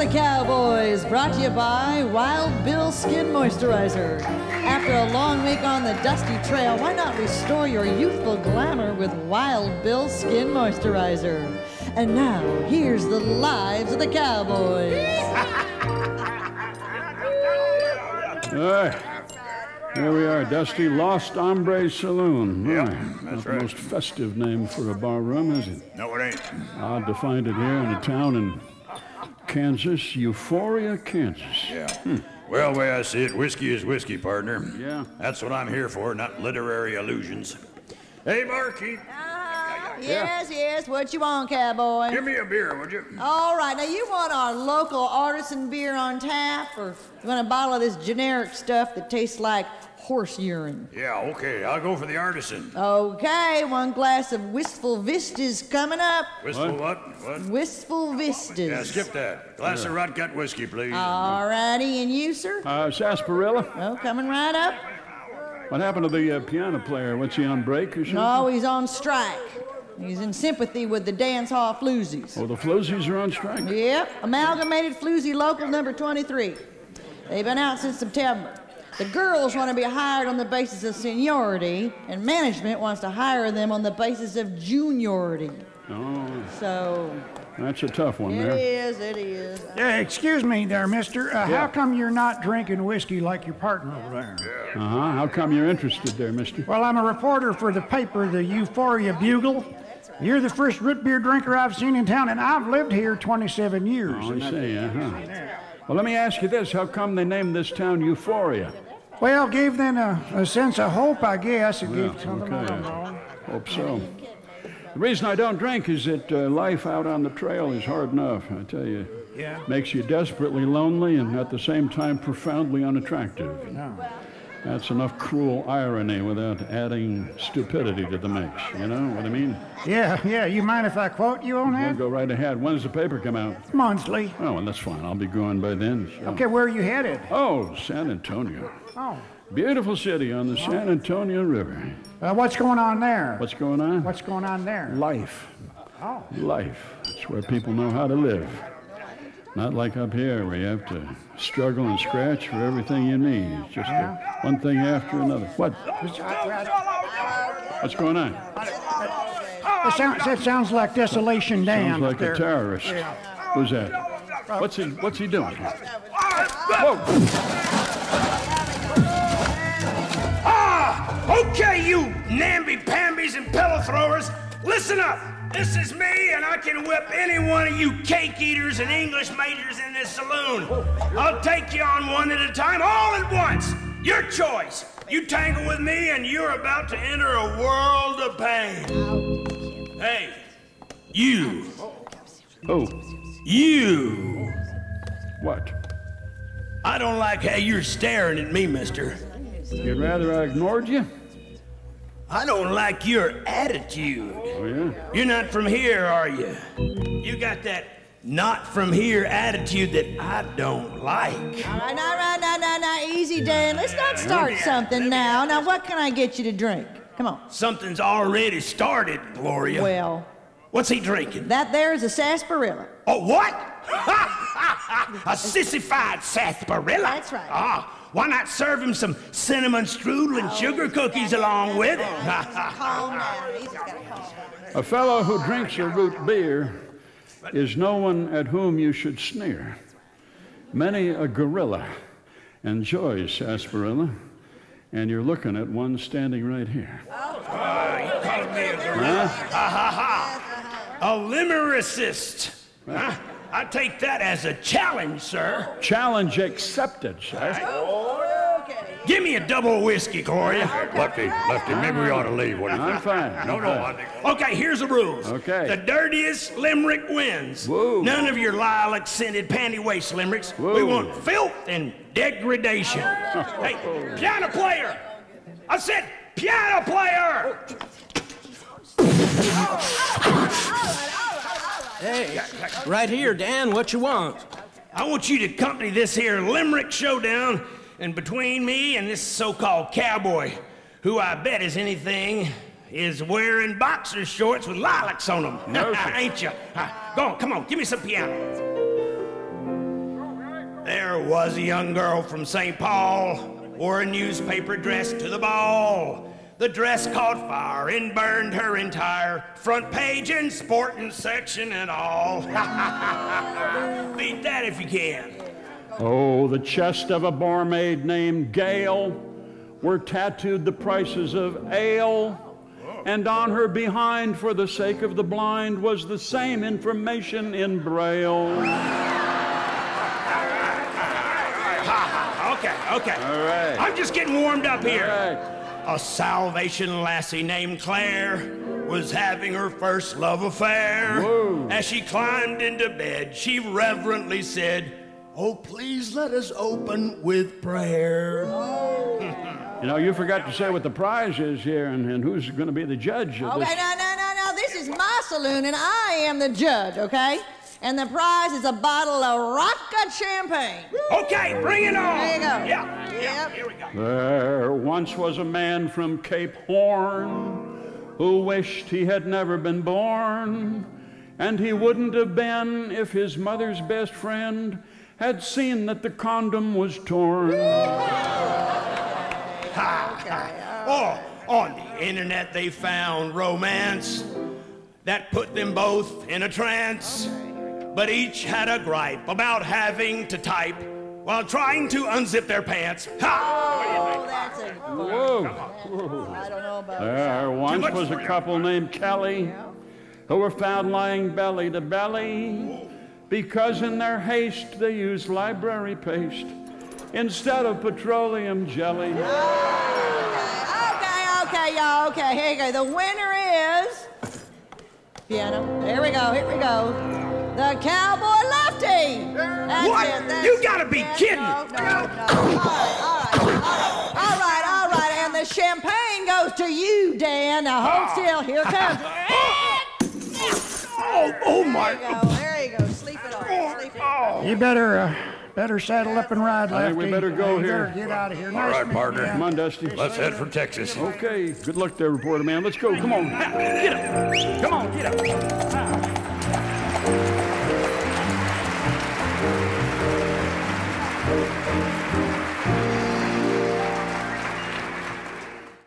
the Cowboys, brought to you by Wild Bill Skin Moisturizer. After a long week on the dusty trail, why not restore your youthful glamour with Wild Bill Skin Moisturizer? And now, here's the lives of the Cowboys. All right. Here we are, Dusty Lost Hombre Saloon. Yep, My, that's not the right. most festive name for a bar room, is it? No, it ain't. Odd to find it here in a town in Kansas, Euphoria, Kansas. Yeah. Well, the way I see it, whiskey is whiskey, partner. Yeah. That's what I'm here for, not literary illusions. Hey, barkeep, uh, Yes, yes, what you want, Cowboy? give me a beer, would you? All right, now you want our local artisan beer on tap, or you want a bottle of this generic stuff that tastes like horse urine? Yeah, okay, I'll go for the artisan. Okay, one glass of Wistful Vistas coming up. Wistful what? What? Wistful Vistas. Yeah, skip that. Glass of rot gut whiskey, please. All righty, and you, sir? Uh, Sarsaparilla, Oh, coming right up. what happened to the uh, piano player? What's he on break or something? No, he's on strike. He's in sympathy with the dance hall floozies. Oh, the Floozies are on strike? Yep, Amalgamated Floozy Local number 23. They've been out since September. The girls want to be hired on the basis of seniority, and management wants to hire them on the basis of juniority. Oh, So, that's a tough one it there. is, it is. Yeah, excuse me there, mister. Uh, Yeah. How come you're not drinking whiskey like your partner over there? Uh huh. How come you're interested there, mister? Well, I'm a reporter for the paper, the Euphoria Bugle. You're the first root beer drinker I've seen in town, and I've lived here 27 years. Oh, I see, uh huh. Well, let me ask you this how come they named this town Euphoria? Well, gave them a, a sense of hope, I guess. It Well, gave some of them, okay. Hope so. The reason I don't drink is that uh, life out on the trail is hard enough, I tell you. Yeah. Makes you desperately lonely and at the same time profoundly unattractive. That's enough cruel irony without adding stupidity to the mix. You know what I mean? Yeah, yeah. You mind if I quote you on Well, that? go right ahead. When does the paper come out? Monthly. Oh, well, that's fine. I'll be going by then. so- Okay, where are you headed? Oh, San Antonio. Oh. Beautiful city on the San Antonio River. Uh, what's going on there? What's going on? What's going on there? Life. Oh. Life. It's where people know how to live. Not like up here where you have to struggle and scratch for everything you need. It's just Yeah. a, one thing after another. What? What's going on? It sounds, that sounds like Desolation Dan. Sounds like up there. a terrorist. Who's that? What's he What's he doing? Whoa! Ah! Okay, you namby-pambies and pillow throwers, listen up. This is me, and I can whip any one of you cake eaters and English majors in this saloon. I'll take you on one at a time, all at once. Your choice. You tangle with me, and you're about to enter a world of pain. Hey, you, Oh, you. what? I don't like how you're staring at me, mister. You'd rather I ignored you? I don't like your attitude. Oh, yeah? You're not from here, are you? You got that not from here attitude that I don't like. All right, all right, now, now, now, easy, Dan. Let's not start something now. Now, what can I get you to drink? Come on. Something's already started, Gloria. Well, What's he drinking? that there is a sarsaparilla. Oh, what? a sissified sarsaparilla. That's right. Ah, why not serve him some cinnamon strudel and sugar cookies along with it? Calm down. He's got to calm down. A fellow who drinks a root beer is no one at whom you should sneer. Many a gorilla enjoys sarsaparilla, and you're looking at one standing right here. A limericist. Huh? I take that as a challenge, sir. Challenge accepted, sir. Give me a double whiskey, Gloria. Lefty, Lefty, maybe we ought to leave. What do you I'm think? fine. No, I'm no, fine. I think. Okay, here's the rules. Okay. The dirtiest limerick wins. Whoa. None of your lilac scented panty waist limericks. We want filth and degradation. hey, piano player! I said piano player! Hey, right here, Dan. What you want? I want you to accompany this here limerick showdown, and between me and this so-called cowboy, who I bet is anything, is wearing boxer shorts with lilacs on them. No. Ain't you? Uh, go on, come on, give me some piano. There was a young girl from St. Paul, wore a newspaper dress to the ball. The dress caught fire and burned her entire front page and sporting section and all. Beat that if you can. Oh, the chest of a barmaid named Gail were tattooed the prices of ale. And on her behind, for the sake of the blind, was the same information in Braille. Okay, okay. All right. I'm just getting warmed up here. Right. A Salvation lassie named Claire was having her first love affair. Whoa. As she climbed into bed, she reverently said, Oh, please let us open with prayer. You know, you forgot to say what the prize is here and, and who's going to be the judge of Okay, this. no, no, no, no. This is my saloon, and I am the judge, okay? And the prize is a bottle of Rocca champagne. Okay, bring it on. There you go. Yeah, yeah, Yep. here we go. There once was a man from Cape Horn who wished he had never been born, and he wouldn't have been if his mother's best friend had seen that the condom was torn. Oh, on the internet they found romance that put them both in a trance. But each had a gripe about having to type while trying to unzip their pants. Ha! Oh, that's a. Whoa! I don't know about There once was a couple named Kelly who were found lying belly to belly because in their haste they used library paste instead of petroleum jelly. Okay, okay, y'all. Okay, here you go. The winner is piano. Here we go. Here we go. The cowboy lefty. That's What? it, that's You gotta be it. kidding. No, no, no. All right, all right, all right, all right, all right. And the champagne goes to you, Dan. Now hold ah. still. Here it comes. Oh! Oh, oh my. There you go. There you go. Sleep it off. Sleep it off. You better, uh, better saddle up and ride, I think we better go You here. better get out of here. All Nice right, partner. Come on, Dusty. Let's head for Texas. Okay, good luck there, reporter man. Let's go. Come on. Get up. Come on, get up.